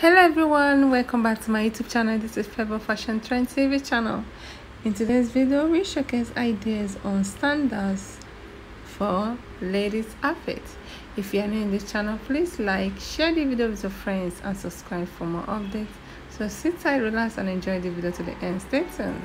hello everyone welcome back to my youtube channel. This is Favour fashion trend tv channel. In today's video we showcase ideas on standards for ladies outfits. If you are new in this channel please like share the video with your friends and subscribe for more updates. So sit tight relax and enjoy the video to the end. Stay tuned.